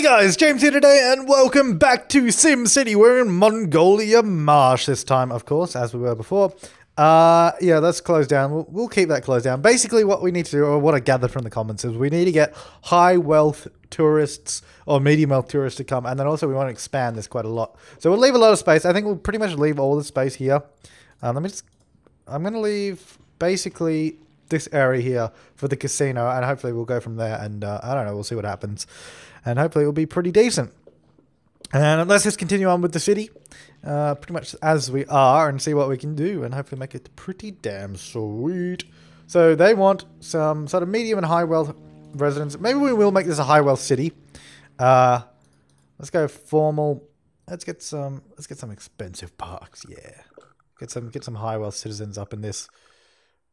Hey guys, James here today, and welcome back to SimCity. We're in Mongolia Marsh this time, of course, as we were before. Uh, yeah, let's close down. We'll, we'll keep that closed down. Basically, what we need to do, or what I gathered from the comments, is we need to get high wealth tourists or medium wealth tourists to come, and then also we want to expand this quite a lot. So we'll leave a lot of space. I think we'll pretty much leave all the space here. Um, let me just. I'm going to leave basically this area here for the casino, and hopefully we'll go from there. And uh, I don't know, we'll see what happens, and hopefully it'll be pretty decent. And let's just continue on with the city, uh, pretty much as we are, and see what we can do, and hopefully make it pretty damn sweet. So they want some sort of medium and high wealth residents. Maybe we will make this a high wealth city. Uh, let's go formal. Let's get some. Let's get some expensive parks. Yeah, get some get some high wealth citizens up in this.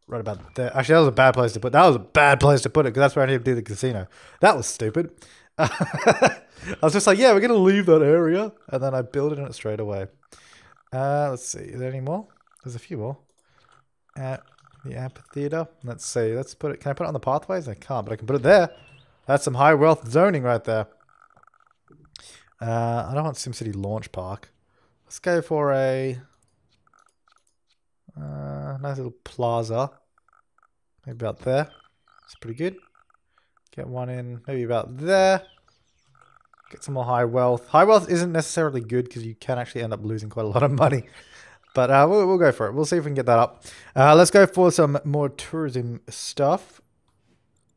Right about there. Actually, that was a bad place to put. That was a bad place to put it because that's where I need to do the casino. That was stupid. I was just like, yeah, we're gonna leave that area, and then I built it in it straight away. Uh, let's see. Is there any more? There's a few more. At the amphitheater. Let's see. Let's put it. Can I put it on the pathways? I can't, but I can put it there. That's some high wealth zoning right there. Uh, I don't want SimCity Launch Park. Let's go for a uh, nice little plaza. Maybe about there. It's pretty good. Get one in maybe about there. Get some more high wealth. High wealth isn't necessarily good because you can actually end up losing quite a lot of money. But uh, we'll, we'll go for it. We'll see if we can get that up. Uh, let's go for some more tourism stuff.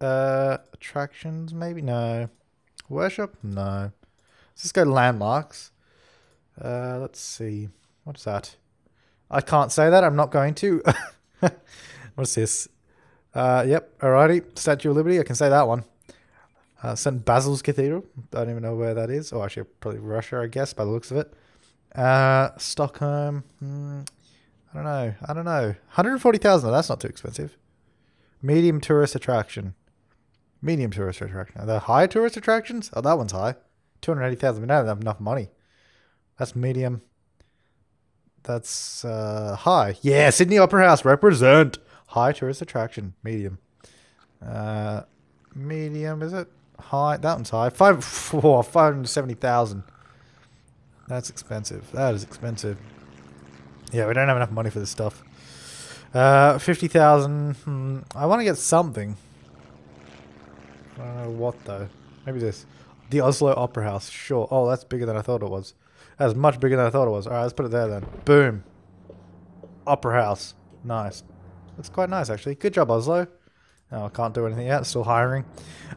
Uh, attractions, maybe? No. Worship? No. Let's just go landmarks. Uh, let's see. What's that? I can't say that. I'm not going to. What's this? Uh, yep. Alrighty. Statue of Liberty. I can say that one. Uh, St. Basil's Cathedral. I don't even know where that is. Oh, actually, probably Russia, I guess, by the looks of it. Uh, Stockholm. Hmm, I don't know. I don't know. 140,000. That's not too expensive. Medium tourist attraction. Medium tourist attraction. Are there high tourist attractions? Oh, that one's high. 280,000. We don't have enough money. That's medium. That's uh, high. Yeah, Sydney Opera House represent. High tourist attraction. Medium. Uh, medium, is it? High. That one's high. Five, four, 570,000. That's expensive. That is expensive. Yeah, we don't have enough money for this stuff. Uh, 50,000. Hmm, I want to get something. I don't know what though. Maybe this. The Oslo Opera House. Sure. Oh, that's bigger than I thought it was. That's much bigger than I thought it was. Alright, let's put it there then. Boom. Opera House. Nice. That's quite nice actually. Good job, Oslo. No, I can't do anything yet. Still hiring.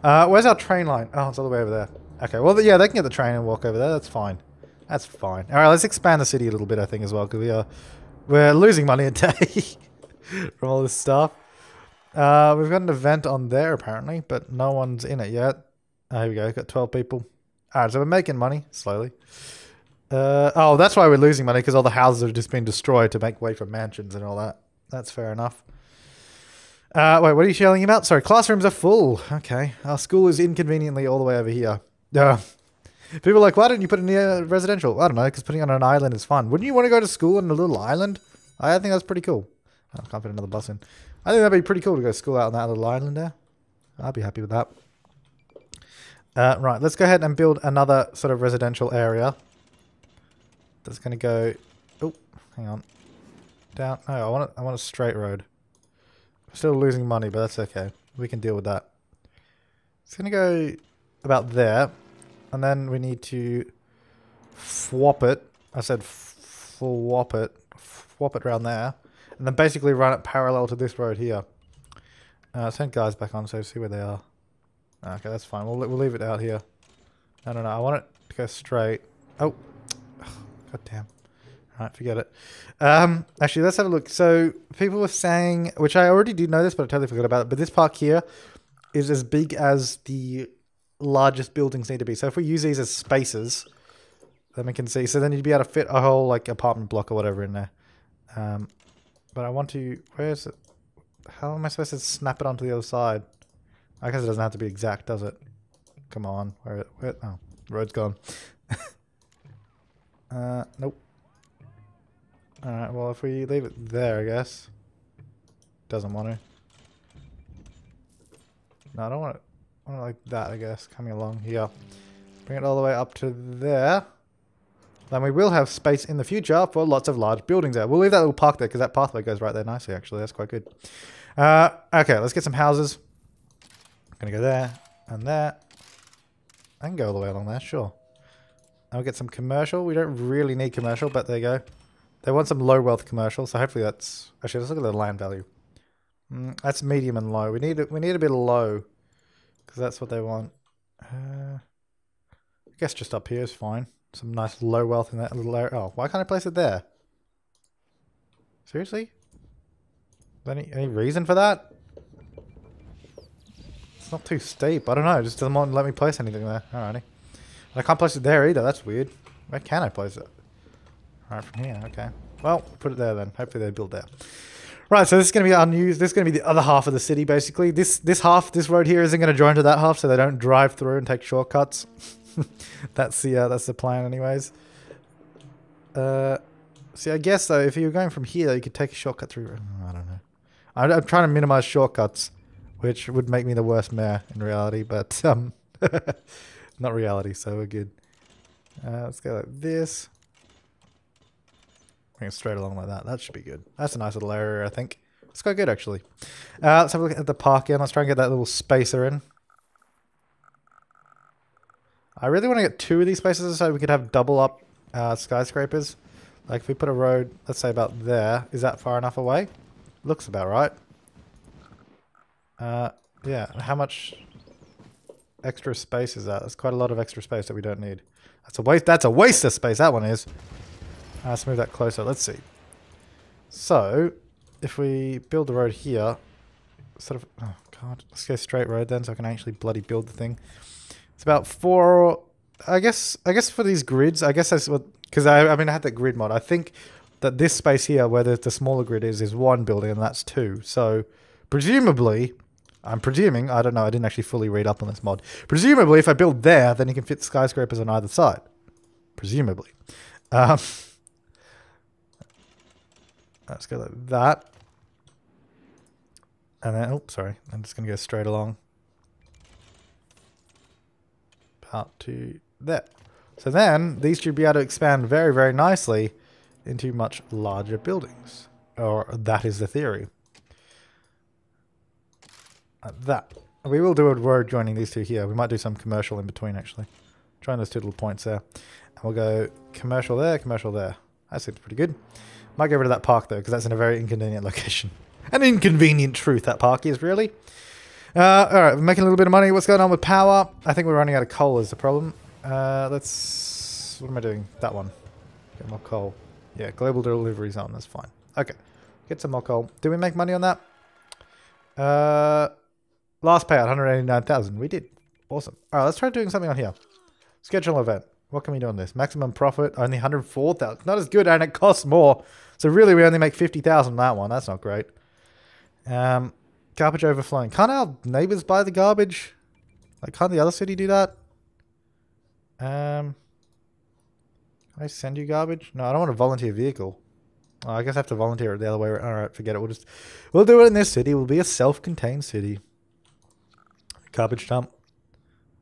Uh, where's our train line? Oh, it's all the way over there. Okay, well, yeah, they can get the train and walk over there. That's fine. That's fine. All right, let's expand the city a little bit, I think, as well, because we are we're losing money a day from all this stuff. Uh, we've got an event on there apparently, but no one's in it yet. Oh, here we go. Got 12 people. All right, so we're making money slowly. Uh, oh, that's why we're losing money because all the houses have just been destroyed to make way for mansions and all that. That's fair enough. Uh, wait, what are you yelling about? Sorry, classrooms are full. Okay, our school is inconveniently all the way over here. Uh, people are like, why didn't you put it near residential? I don't know, because putting it on an island is fun. Wouldn't you want to go to school on a little island? I think that's pretty cool. Oh, I can't fit another bus in. I think that'd be pretty cool to go to school out on that little island there. I'd be happy with that. Uh, right, let's go ahead and build another sort of residential area. That's going to go... Oh, hang on. Down. No, I want, a, I want a straight road. Still losing money, but that's okay. We can deal with that. It's going to go about there. And then we need to swap it. I said swap it. Swap it around there. And then basically run it parallel to this road here. Uh, send guys back on so see where they are. Okay, that's fine. We'll, we'll leave it out here. No, no, no. I want it to go straight. Oh. God damn. Alright, forget it. Um, actually, let's have a look. So, people were saying, which I already did know this, but I totally forgot about it, but this park here is as big as the largest buildings need to be. So if we use these as spaces, then we can see. So then you'd be able to fit a whole like apartment block or whatever in there. Um, but I want to, where is it? How am I supposed to snap it onto the other side? I guess it doesn't have to be exact, does it? Come on, where, where oh, road's gone. uh, nope. Alright, well if we leave it there, I guess. Doesn't want to. No, I don't want it, I want it like that, I guess, coming along here. Bring it all the way up to there. Then we will have space in the future for lots of large buildings there. We'll leave that little park there because that pathway goes right there nicely, actually. That's quite good. Uh, okay, let's get some houses. I'm Gonna go there and there. I can go all the way along there, sure. We'll get some commercial. We don't really need commercial, but there you go. They want some low wealth commercial, so hopefully that's... Actually, let's look at the land value. Mm, that's medium and low. We need we need a bit of low because that's what they want. Uh, I guess just up here is fine. Some nice low wealth in that little area. Oh, why can't I place it there? Seriously? Any any reason for that? It's not too steep. I don't know. It just doesn't want to let me place anything there. Alrighty. I can't place it there either. That's weird. Where can I place it? Alright, from here. Okay. Well, put it there then. Hopefully they build there. Right, so this is going to be our news. This is going to be the other half of the city, basically. This this half, this road here, isn't going to join to that half, so they don't drive through and take shortcuts. that's the uh, that's the plan, anyways. Uh, see, I guess though, if you're going from here, you could take a shortcut through. I don't know. I'm, I'm trying to minimize shortcuts, which would make me the worst mayor in reality, but um, not reality, so we're good. Uh, let's go like this. It straight along like that. That should be good. That's a nice little area, I think. It's quite good, actually. Uh, let's have a look at the park again. Let's try and get that little spacer in. I really want to get two of these spaces so we could have double up uh, skyscrapers. Like if we put a road, let's say about there, is that far enough away? Looks about right. Uh, yeah, how much extra space is that? That's quite a lot of extra space that we don't need. That's a waste. That's a waste of space. That one is. Uh, let's move that closer. Let's see. So, if we build the road here, sort of. Oh god, let's go straight road then, so I can actually bloody build the thing. It's about four. I guess. I guess for these grids, I guess that's what. Because I, I mean, I had that grid mod. I think that this space here, where the, the smaller grid is, is one building, and that's two. So, presumably, I'm presuming, I don't know, I didn't actually fully read up on this mod. Presumably, if I build there, then you can fit skyscrapers on either side. Presumably. Um, let's go like that. And then, oh, sorry, I'm just going to go straight along. Out to there. So then, these should be able to expand very, very nicely into much larger buildings. Or that is the theory. Like that. We will do a road joining these two here. We might do some commercial in between, actually. Join those two little points there. And we'll go commercial there, commercial there. That seems pretty good. Might get rid of that park, though, because that's in a very inconvenient location. An inconvenient truth, that park is, really. Uh, Alright, we're making a little bit of money. What's going on with power? I think we're running out of coal is the problem. Uh, let's... What am I doing? That one. Get more coal. Yeah, global deliveries on. That's fine. Okay. Get some more coal. Do we make money on that? Uh, last payout, 189,000. We did. Awesome. All right, let's try doing something on here. Schedule event. What can we do on this? Maximum profit, only 104,000. Not as good, and it costs more. So really, we only make 50,000 on that one. That's not great. Um, garbage overflowing. Can't our neighbors buy the garbage? Like, can't the other city do that? Um, can I send you garbage? No, I don't want a volunteer vehicle. Oh, I guess I have to volunteer it the other way. All right, forget it. We'll just we'll do it in this city. We'll be a self-contained city. Garbage dump.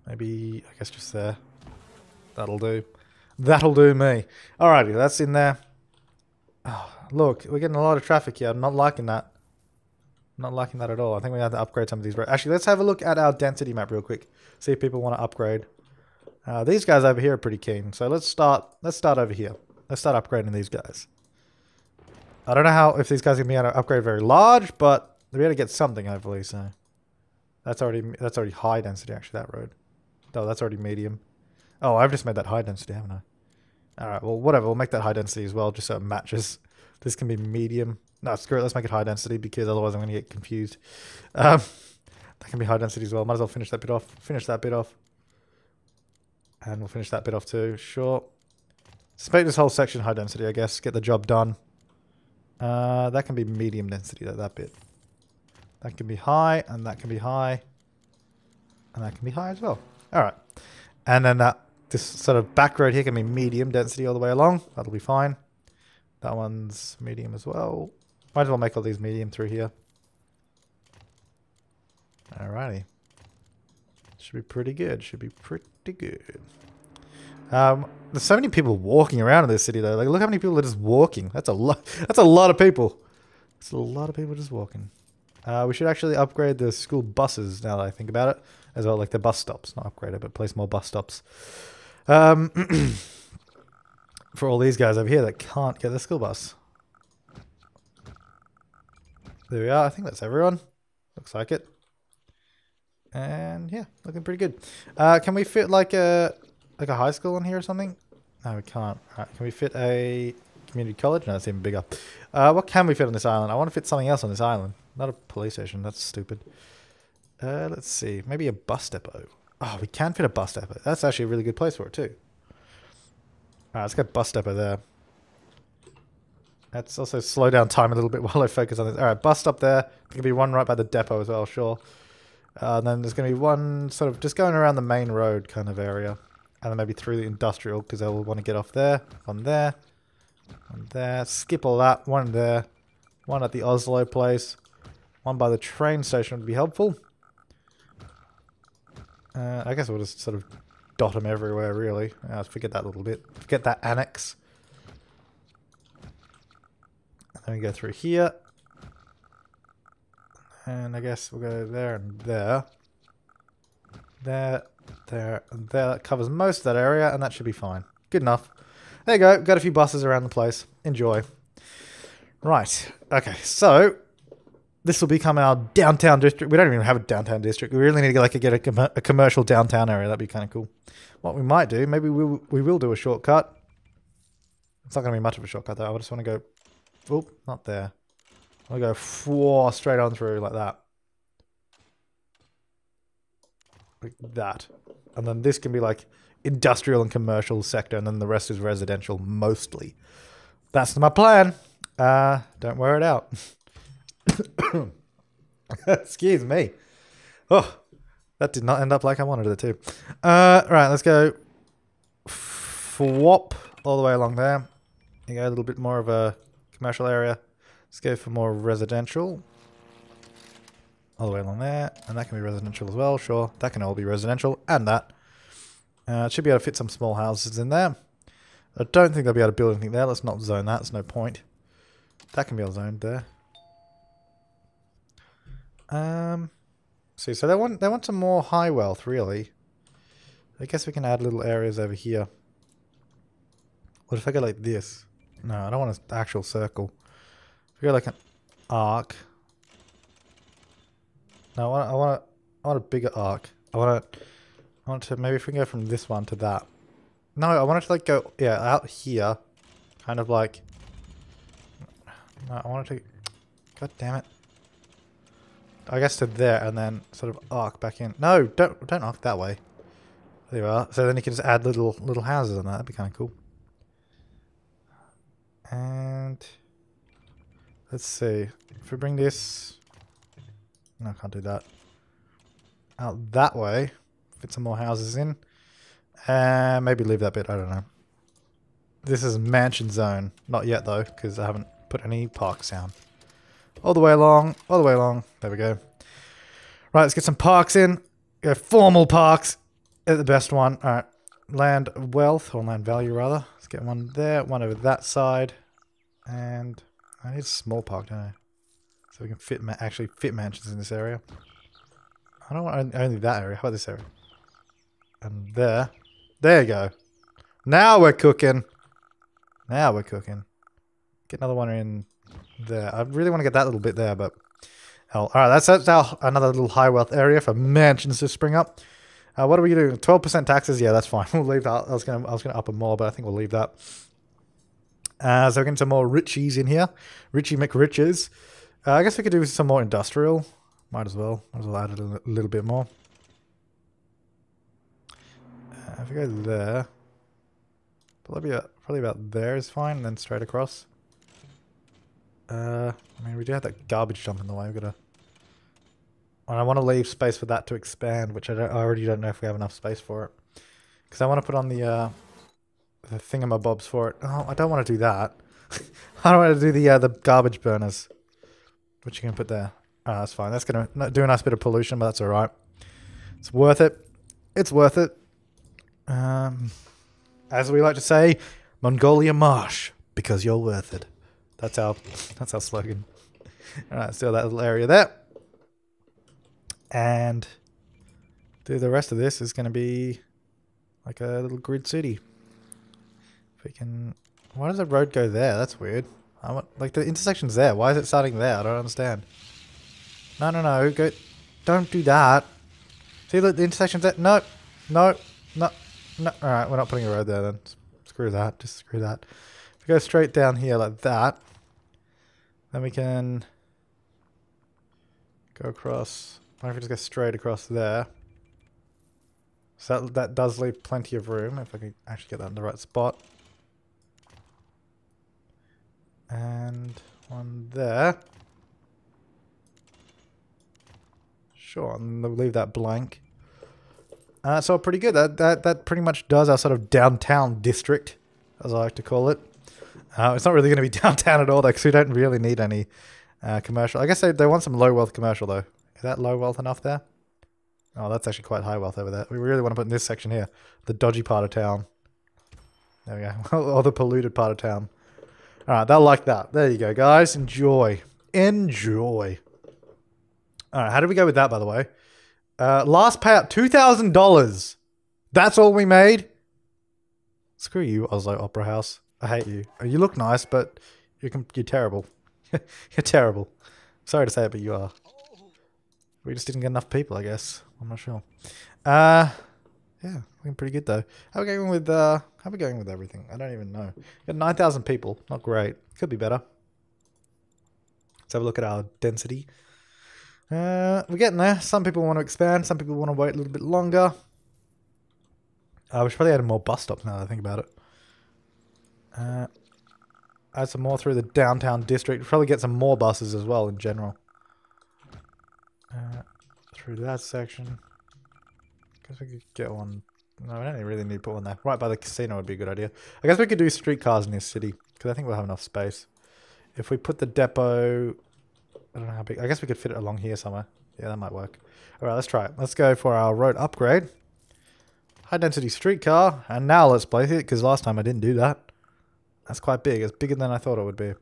Maybe I guess just there. That'll do. That'll do me. Alrighty, that's in there. Oh, look, we're getting a lot of traffic here. I'm not liking that. Not liking that at all. I think we have to upgrade some of these roads. Actually, let's have a look at our density map real quick. See if people want to upgrade. Uh, these guys over here are pretty keen. So let's start. Let's start over here. Let's start upgrading these guys. I don't know how if these guys are gonna be able to upgrade very large, but they'll be able to get something hopefully. So that's already that's already high density actually. That road. Oh, that's already medium. Oh, I've just made that high density, haven't I? All right. Well, whatever. We'll make that high density as well, just so it matches. This can be medium. No, screw it. Let's make it high density because otherwise I'm going to get confused. Um, that can be high density as well. Might as well finish that bit off. Finish that bit off. And we'll finish that bit off too. Sure. Let's make this whole section high density, I guess. Get the job done. Uh, that can be medium density, that, that bit. That can be high, and that can be high. And that can be high as well. Alright. And then that this sort of back road here can be medium density all the way along. That'll be fine. That one's medium as well. Might as well make all these medium through here. Alrighty. Should be pretty good. Should be pretty good. Um, there's so many people walking around in this city though. Like, look how many people are just walking. That's a lot. That's a lot of people. It's a lot of people just walking. Uh, we should actually upgrade the school buses now that I think about it, as well, like the bus stops. Not upgrade it, but place more bus stops. Um, for all these guys over here that can't get the school bus. There we are. I think that's everyone. Looks like it. And yeah, looking pretty good. Uh, can we fit like a like a high school in here or something? No, we can't. Right, can we fit a community college? No, it's even bigger. Uh, what can we fit on this island? I want to fit something else on this island. Not a police station. That's stupid. Uh, let's see. Maybe a bus depot. Oh, we can fit a bus depot. That's actually a really good place for it too. Alright, let's get bus depot there. Let's also slow down time a little bit while I focus on this. Alright, bus stop there. There can be one right by the depot as well, sure. Uh, and then there's going to be one sort of just going around the main road kind of area. And then maybe through the industrial because they'll want to get off there, on there, on there. Skip all that. One there. One at the Oslo place. One by the train station would be helpful. Uh, I guess we'll just sort of dot them everywhere, really. Uh, forget that little bit. Forget that annex. Then we go through here. And I guess we'll go there and there. There, there, and there. That covers most of that area, and that should be fine. Good enough. There you go. Got a few buses around the place. Enjoy. Right. Okay, so this will become our downtown district. We don't even have a downtown district. We really need to get, like get a, com a commercial downtown area. That'd be kind of cool. What we might do, maybe we will, we will do a shortcut. It's not going to be much of a shortcut though. I just want to go. Oh, not there. I'll go four straight on through like that. Like that. And then this can be like industrial and commercial sector, and then the rest is residential mostly. That's my plan. Uh, don't wear it out. Excuse me. Oh, that did not end up like I wanted it to. Uh, right, let's go swap all the way along there. You go a little bit more of a commercial area. Let's go for more residential. All the way along there. And that can be residential as well, sure. That can all be residential. And that. Uh, should be able to fit some small houses in there. I don't think they'll be able to build anything there. Let's not zone that. There's no point. That can be all zoned there. Um, see, so they want they want some more high wealth, really. I guess we can add little areas over here. What if I go like this? No, I don't want an actual circle. If we go like an arc. No, I want I want a, I want a bigger arc. I want to I want to maybe if we can go from this one to that. No, I want it to like go yeah out here, kind of like. No, I want it to. God damn it. I guess to there and then sort of arc back in. No, don't don't arc that way. There you are. So then you can just add little little houses on that. That'd be kind of cool. And let's see. If we bring this, no, I can't do that. Out that way, fit some more houses in, and maybe leave that bit. I don't know. This is mansion zone. Not yet though, because I haven't put any parks down. All the way along, all the way along. There we go. Right, let's get some parks in. Go formal parks. At the best one. All right. Land wealth, or land value rather. Let's get one there, one over that side. And I need a small park, don't I? So we can fit actually fit mansions in this area. I don't want only that area. How about this area? And there. There you go. Now we're cooking. Now we're cooking. Get another one in there. I really want to get that little bit there, but hell. All right, that's, that's our, another little high wealth area for mansions to spring up. Uh, what are we doing? Twelve percent taxes? Yeah, that's fine. We'll leave that. I was gonna I was gonna up them more, but I think we'll leave that. Uh, so we're getting some more Richies in here. Richie McRiches. Uh, I guess we could do some more industrial. Might as well. Might as well add a little, bit more. Uh, if we go there, probably probably about there is fine, and then straight across. Uh, I mean, we do have that garbage dump in the way. We've got to... And I want to leave space for that to expand, which I, don't, I already don't know if we have enough space for it. Because I want to put on the, uh, the thingamabobs for it. Oh, I don't want to do that. I don't want to do the, uh, the garbage burners. Which you can put there. Oh, that's fine. That's going to do a nice bit of pollution, but that's alright. It's worth it. It's worth it. Um, as we like to say, Mongolia Marsh, because you're worth it. That's our that's our slogan. Alright, so that little area there. And do the rest of this is gonna be like a little grid city. If we can why does the road go there? That's weird. I want like the intersection's there. Why is it starting there? I don't understand. No no no, go don't do that. See look the intersection's there. No, no, no, no alright, we're not putting a road there then. Screw that, just screw that. If we go straight down here like that, then we can go across. Why don't we just go straight across there? So that, that does leave plenty of room if I can actually get that in the right spot. And one there. Sure, and we'll leave that blank. Uh, so pretty good. That, that that pretty much does our sort of downtown district, as I like to call it. Uh, it's not really going to be downtown at all, though, because we don't really need any uh, commercial. I guess they, they want some low wealth commercial, though. Is that low wealth enough there? Oh, that's actually quite high wealth over there. We really want to put in this section here. The dodgy part of town. There we go. or the polluted part of town. Alright, they'll like that. There you go, guys. Enjoy. Enjoy. Alright, how did we go with that, by the way? Uh, last payout, $2,000. That's all we made? Screw you, Oslo Opera House. I hate you. You look nice, but you're, you're terrible. you're terrible. Sorry to say it, but you are. We just didn't get enough people, I guess. I'm not sure. Uh, yeah, looking pretty good though. How are we going with uh? How are we going with everything? I don't even know. Got nine thousand people. Not great. Could be better. Let's have a look at our density. Uh, we're getting there. Some people want to expand. Some people want to wait a little bit longer. Uh, we should probably add more bus stops now that I think about it. Uh, add some more through the downtown district. Probably get some more buses as well in general. Uh, through that section. Guess we could get one. No, we don't really need to put one there. Right by the casino would be a good idea. I guess we could do streetcars in this city because I think we'll have enough space. If we put the depot, I don't know how big. I guess we could fit it along here somewhere. Yeah, that might work. All right, let's try it. Let's go for our road upgrade. High density streetcar, and now let's place it because last time I didn't do that. That's quite big. It's bigger than I thought it would be.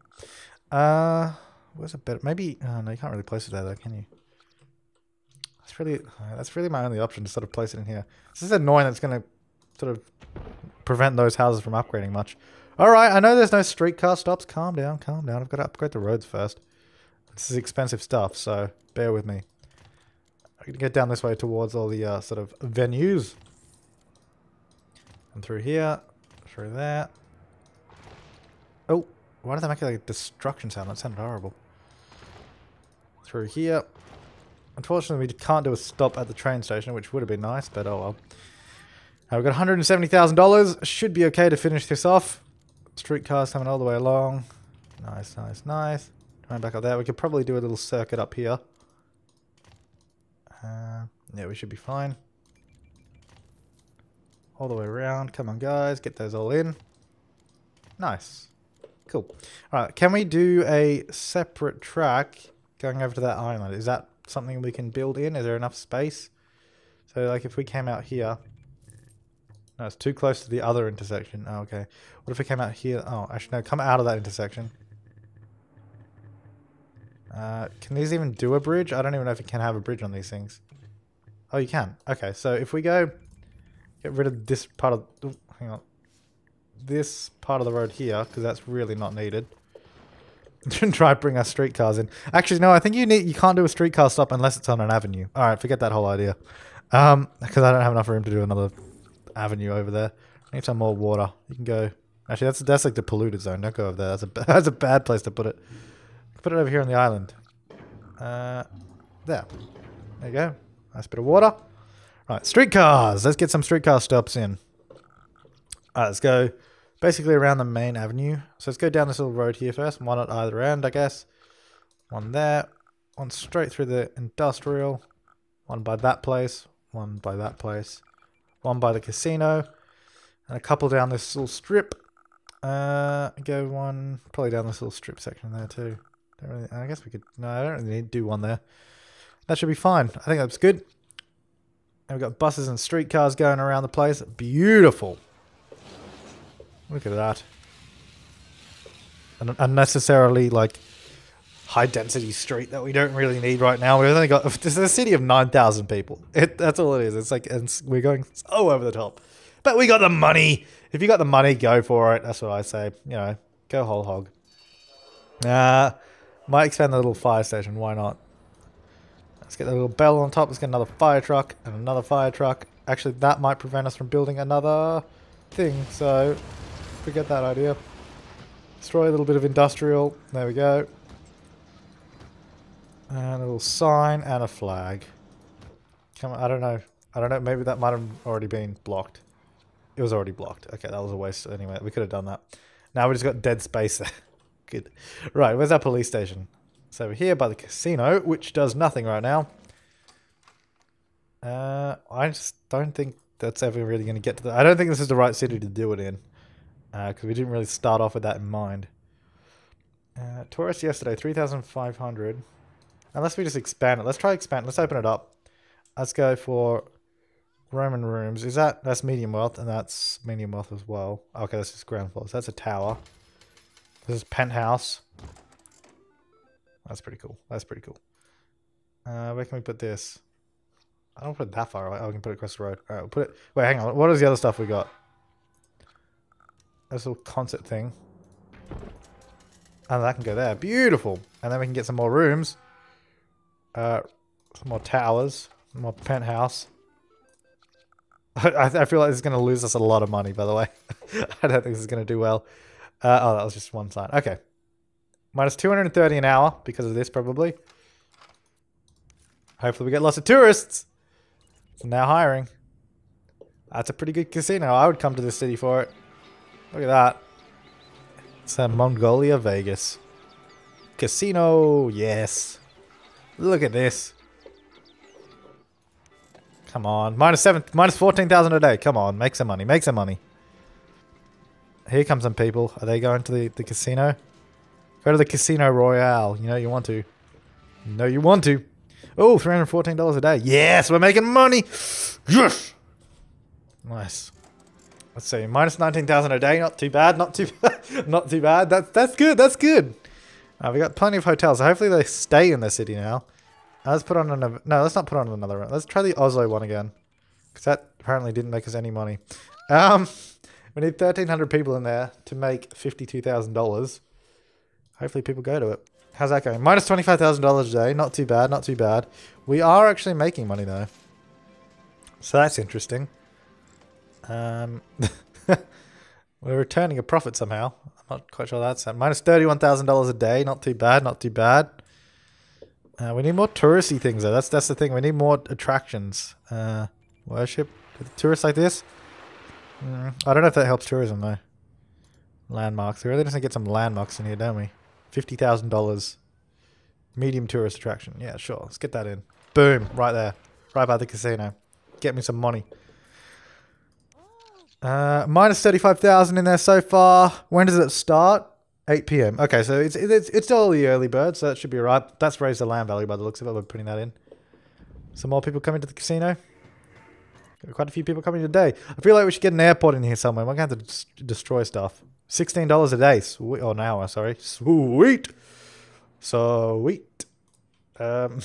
Uh, where's it better? Maybe. Oh, no, you can't really place it there, though, can you? That's really uh, that's really my only option to sort of place it in here. This is annoying. That's going to sort of prevent those houses from upgrading much. All right, I know there's no streetcar stops. Calm down, calm down. I've got to upgrade the roads first. This is expensive stuff, so bear with me. I can get down this way towards all the uh, sort of venues. And through here, through there. Oh, why did they make like a destruction sound? That sounded horrible. Through here. Unfortunately, we can't do a stop at the train station, which would have been nice, but oh well. Uh, we've got $170,000. Should be okay to finish this off. Streetcars coming all the way along. Nice, nice, nice. Going back up there. We could probably do a little circuit up here. Uh, yeah, we should be fine. All the way around. Come on, guys. Get those all in. Nice. Cool. Alright, can we do a separate track going over to that island? Is that something we can build in? Is there enough space? So like if we came out here, no, it's too close to the other intersection. Oh, okay. What if we came out here? Oh, actually no, come out of that intersection. Uh, can these even do a bridge? I don't even know if you can have a bridge on these things. Oh, you can. Okay, so if we go get rid of this part of, hang on, this part of the road here, because that's really not needed. Try to bring our streetcars in. Actually, no, I think you need you can't do a streetcar stop unless it's on an avenue. All right, forget that whole idea. Um, because I don't have enough room to do another avenue over there. I need some more water. You can go. Actually, that's that's like the polluted zone. Don't go over there. That's a that's a bad place to put it. Put it over here on the island. Uh, there. There you go. Nice bit of water. Right, streetcars. Let's get some streetcar stops in. All right, let's go basically around the main avenue. So let's go down this little road here first. One at either end, I guess. One there. One straight through the industrial. One by that place. One by that place. One by the casino. And a couple down this little strip. Uh, go one probably down this little strip section there too. Really, I guess we could. No, I don't really need to do one there. That should be fine. I think that's good. And we've got buses and streetcars going around the place. Beautiful. Look at that. An unnecessarily, like, high density street that we don't really need right now. We've only got this is a city of nine thousand people. It, that's all it is. It's like it's, we're going so over the top, but we got the money. If you got the money, go for it. That's what I say. You know, go whole hog. Uh, might expand the little fire station. Why not? Let's get the little bell on top. Let's get another fire truck and another fire truck. Actually, that might prevent us from building another thing. So, forget that idea. Destroy a little bit of industrial. There we go. And a little sign and a flag. Come on, I don't know. I don't know. Maybe that might have already been blocked. It was already blocked. Okay, that was a waste anyway. We could have done that. Now we just got dead space there. Good. Right, where's our police station? It's over here by the casino, which does nothing right now. Uh, I just don't think that's ever really going to get to the... I don't think this is the right city to do it in. Because uh, we didn't really start off with that in mind. Uh, tourists yesterday, 3,500. Unless we just expand it. Let's try expand. Let's open it up. Let's go for Roman rooms. Is that... That's medium wealth, and that's medium wealth as well. Okay, this is ground floor. So that's a tower. This is penthouse. That's pretty cool. That's pretty cool. Uh, where can we put this? I don't put it that far away. Oh, we can put it across the road. Alright, we'll put it... Wait, hang on. What is the other stuff we got? This little concert thing. And that can go there. Beautiful. And then we can get some more rooms. Uh, some more towers. More penthouse. I, I feel like this is going to lose us a lot of money, by the way. I don't think this is going to do well. Uh, oh, that was just one sign. Okay. Minus 230 an hour because of this, probably. Hopefully we get lots of tourists. So now hiring. That's a pretty good casino. I would come to this city for it. Look at that. It's a Mongolia, Vegas. Casino, yes. Look at this. Come on. Minus seven, minus 14,000 a day. Come on. Make some money. Make some money. Here come some people. Are they going to the, the casino? Go to the Casino Royale. You know you want to. Know you want to. Oh, $314 a day. Yes, we're making money. Yes. Nice. Let's see. Minus 19,000 a day. Not too bad. Not too not too bad. That's that's good. That's good. Uh, we got plenty of hotels. hopefully they stay in the city now. Uh, let's put on another. No, let's not put on another one. Let's try the Oslo one again. Because that apparently didn't make us any money. Um, we need 1,300 people in there to make $52,000. Hopefully people go to it. How's that going? Minus $25,000 a day. Not too bad, not too bad. We are actually making money though. So that's interesting. Um, we're returning a profit somehow. I'm not quite sure that's minus $31,000 a day. Not too bad, not too bad. Uh, we need more touristy things though. That's that's the thing. We need more attractions. Uh, worship tourists like this. Mm, I don't know if that helps tourism though. Landmarks. We really need to get some landmarks in here, don't we? $50,000. Medium tourist attraction. Yeah, sure. Let's get that in. Boom. Right there. Right by the casino. Get me some money. Uh, minus 35,000 in there so far. When does it start? 8 p.m. Okay, so it's, it's it's still the early bird, so that should be right. That's raised the land value by the looks of it. We're putting that in. Some more people coming to the casino. Quite a few people coming today. I feel like we should get an airport in here somewhere. We're going to have to destroy stuff. $16 a day. Sweet. Oh, an hour, sorry. Sweet. Sweet. Um,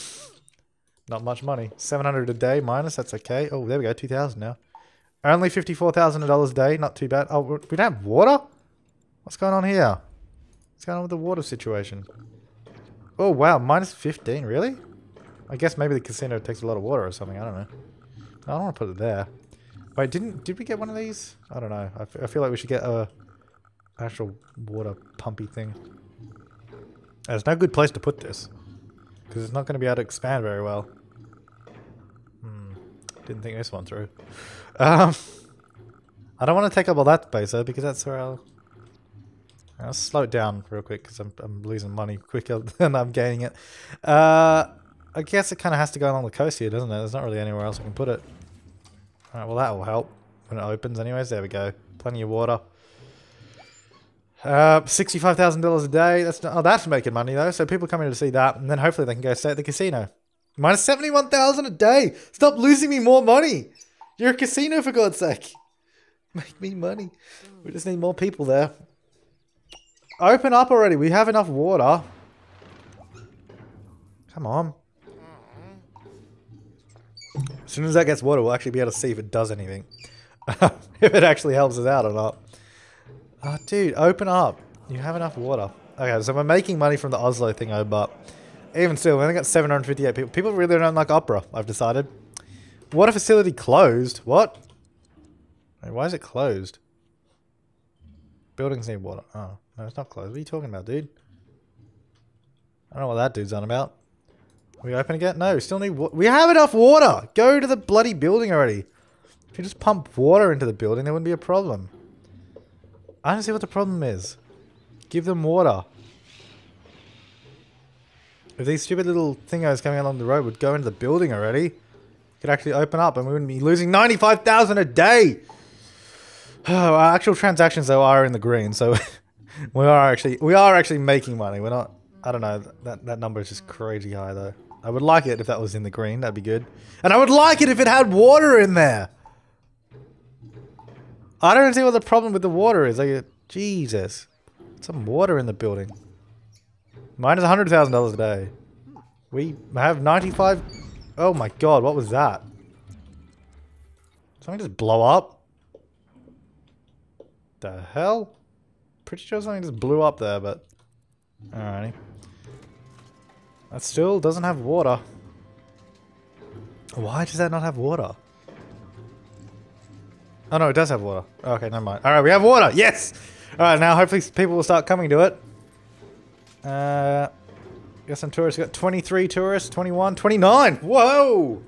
not much money. 700 a day minus. That's okay. Oh, there we go. 2000 now. Only $54,000 a day. Not too bad. Oh, we don't have water? What's going on here? What's going on with the water situation? Oh, wow. Minus 15. Really? I guess maybe the casino takes a lot of water or something. I don't know. I don't want to put it there. Wait, didn't did we get one of these? I don't know. I, feel like we should get a actual water pumpy thing. There's no good place to put this. Because it's not going to be able to expand very well. Didn't think this one through. Um, I don't want to take up all that space though, because that's where I'll... I'll slow it down real quick, because I'm, I'm losing money quicker than I'm gaining it. Uh, I guess it kind of has to go along the coast here, doesn't it? There's not really anywhere else we can put it. Alright, well that will help when it opens anyways. There we go. Plenty of water. Uh, $65,000 a day. That's oh, that's making money though. So people coming to see that, and then hopefully they can go stay at the casino. Minus 71,000 a day. Stop losing me more money. You're a casino for God's sake. Make me money. We just need more people there. Open up already. We have enough water. Come on. As soon as that gets water, we'll actually be able to see if it does anything. if it actually helps us out or not. Oh, dude, open up. You have enough water. Okay, so we're making money from the Oslo thing, oh, but even still, we only got 758 people. People really don't like opera, I've decided. Water facility closed? What? Wait, why is it closed? Buildings need water. Oh, no, it's not closed. What are you talking about, dude? I don't know what that dude's on about. We open again? No, we still need We have enough water! Go to the bloody building already. If you just pump water into the building, there wouldn't be a problem. I don't see what the problem is. Give them water. If these stupid little thingos coming along the road would go into the building already, could actually open up and we wouldn't be losing 95,000 a day. Our actual transactions though are in the green, so we are actually we are actually making money. We're not I don't know, that that number is just crazy high though. I would like it if that was in the green, that'd be good. And I would like it if it had water in there. I don't see what the problem with the water is. Like Jesus. Some water in the building. Mine is $100,000 a day. We have 95... Oh my god, what was that? Something just blow up? The hell? Pretty sure something just blew up there, but... Alrighty. That still doesn't have water. Why does that not have water? Oh no, it does have water. Okay, never mind. Alright, we have water! Yes! Alright, now hopefully people will start coming to it. Uh, got some tourists. We got 23 tourists, 21, 29. Whoa!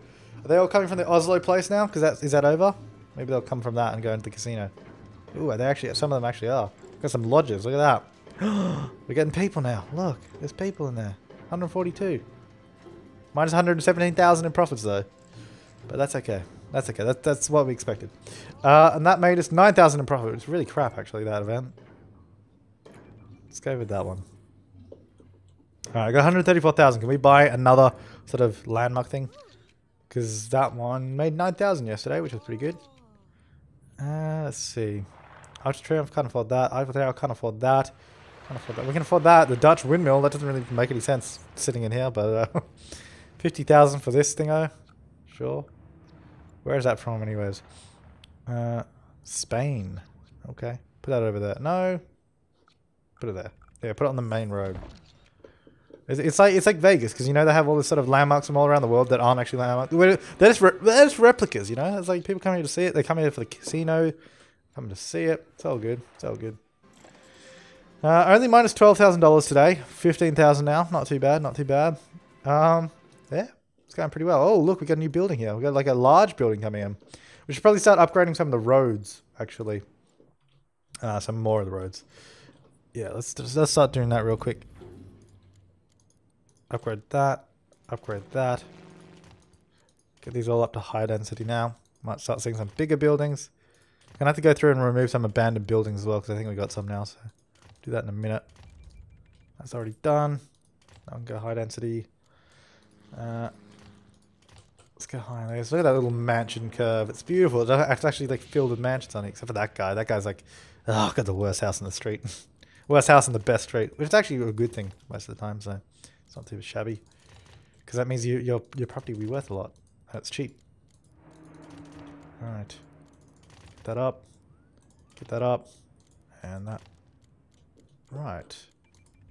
Are they all coming from the Oslo place now? Because that is that over? Maybe they'll come from that and go into the casino. Ooh, are they actually? Some of them actually are. Got some lodges. Look at that. We're getting people now. Look, there's people in there. 142. Minus 117,000 in profits though. But that's okay. That's okay. That, that's what we expected. Uh, and that made us 9,000 in profit. It's really crap actually, that event. Let's go with that one. Alright, I got 134,000. Can we buy another sort of landmark thing? Because that one made 9,000 yesterday, which was pretty good. Uh, let's see. Arch Triumph can't afford that. Eiffel Tower can't afford that. Can't afford that. We can afford that. The Dutch windmill, that doesn't really make any sense sitting in here, but uh, 50,000 for this thingo. Sure. Where is that from anyways? Uh, Spain. Okay. Put that over there. No. Put it there. Yeah, put it on the main road. It's, like it's like Vegas because you know they have all this sort of landmarks from all around the world that aren't actually landmarks. They're just they're just replicas, you know. It's like people come here to see it. They come here for the casino, come to see it. It's all good. It's all good. Uh, only minus twelve thousand dollars today. Fifteen thousand now. Not too bad. Not too bad. Um, yeah, it's going pretty well. Oh, look, we got a new building here. We got like a large building coming in. We should probably start upgrading some of the roads. Actually, uh, some more of the roads. Yeah, let's let's start doing that real quick. Upgrade that. Upgrade that. Get these all up to high density now. Might start seeing some bigger buildings. Gonna have to go through and remove some abandoned buildings as well because I think we got some now. So do that in a minute. That's already done. Now we can go high density. Uh, let's go high. Let's look at that little mansion curve. It's beautiful. It's actually like filled with mansions on it, except for that guy. That guy's like, oh, got the worst house in the street. worst house in the best street, which is actually a good thing most of the time. So. It's not too shabby. Because that means you, your, your property will be worth a lot. That's cheap. Alright. Get that up. Get that up. And that. Right.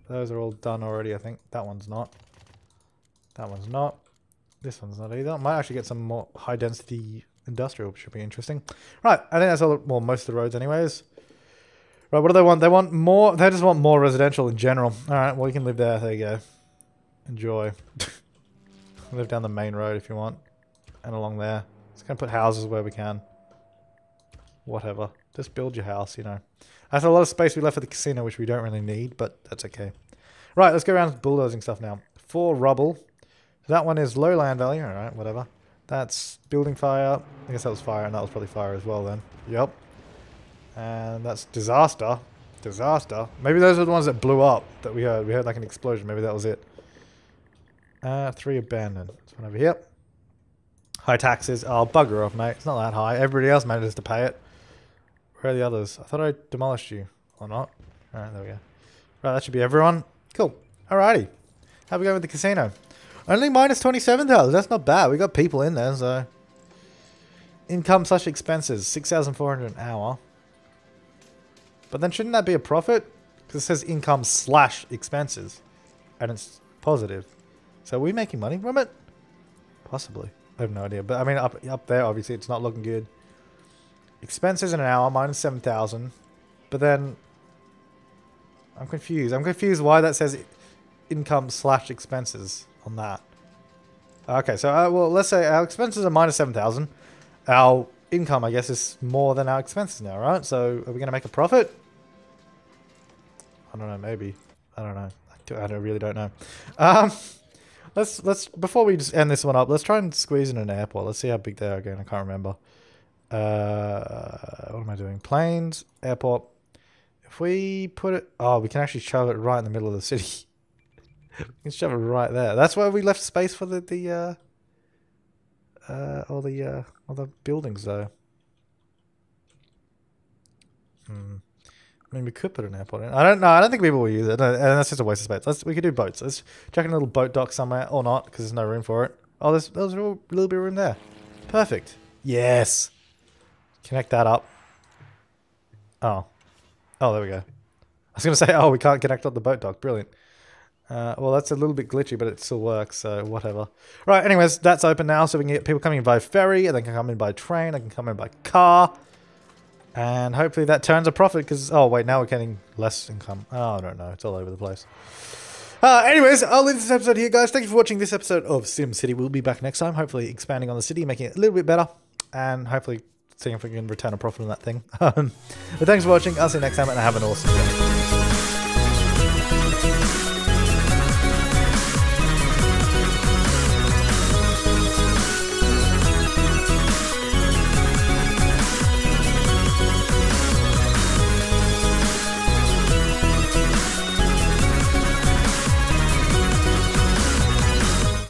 Those are all done already, I think. That one's not. That one's not. This one's not either. Might actually get some more high density industrial, which should be interesting. Right, I think that's all, well, most of the roads anyways. Right, what do they want? They want more, they just want more residential in general. Alright, well you can live there, there you go. Enjoy. Live down the main road if you want. And along there. Just gonna put houses where we can. Whatever. Just build your house, you know. That's a lot of space we left for the casino, which we don't really need, but that's okay. Right, let's go around bulldozing stuff now. Four rubble. That one is low land value. Alright, whatever. That's building fire. I guess that was fire, and that was probably fire as well then. Yep. And that's disaster. Disaster. Maybe those are the ones that blew up that we heard. We heard like an explosion. Maybe that was it. Uh, three abandoned. This one over here. High taxes. Oh, bugger off, mate. It's not that high. Everybody else manages to pay it. Where are the others? I thought I demolished you. Or not. Alright, there we go. Right, that should be everyone. Cool. Alrighty. How we going with the casino? Only minus 27,000. That's not bad. We got people in there, so... Income slash expenses. 6,400 an hour. But then shouldn't that be a profit? Because it says income slash expenses. And it's positive. So are we making money from it? Possibly. I have no idea. But I mean, up, up there, obviously, it's not looking good. Expenses in an hour, minus 7,000. But then... I'm confused. I'm confused why that says income slash expenses on that. Okay, so, uh, well, let's say our expenses are minus 7,000. Our income, I guess, is more than our expenses now, right? So, are we going to make a profit? I don't know, maybe. I don't know. I don't, really don't know. Um, let's, let's, before we just end this one up, let's try and squeeze in an airport. Let's see how big they are again. I can't remember. Uh, what am I doing? Planes, airport. If we put it, oh, we can actually shove it right in the middle of the city. we can shove it right there. That's why we left space for the, the, uh, uh, all the, uh, all the buildings though. Hmm. Mean, we could put an airport in. I don't know. I don't think people will use it. And that's just a waste of space. Let's, we could do boats. Let's check in a little boat dock somewhere. Or not, because there's no room for it. Oh, there's, there's a little, little bit of room there. Perfect. Yes. Connect that up. Oh. Oh, there we go. I was going to say, oh, we can't connect up the boat dock. Brilliant. Uh, well, that's a little bit glitchy, but it still works, so whatever. Right, anyways, that's open now, so we can get people coming in by ferry, and they can come in by train, they can come in by car. And hopefully that turns a profit, because, oh wait, now we're getting less income. Oh, I don't know, it's all over the place. Uh, anyways, I'll leave this episode here, guys. Thank you for watching this episode of Sim City. We'll be back next time, hopefully expanding on the city, making it a little bit better, and hopefully seeing if we can return a profit on that thing. But thanks for watching. I'll see you next time, and have an awesome day.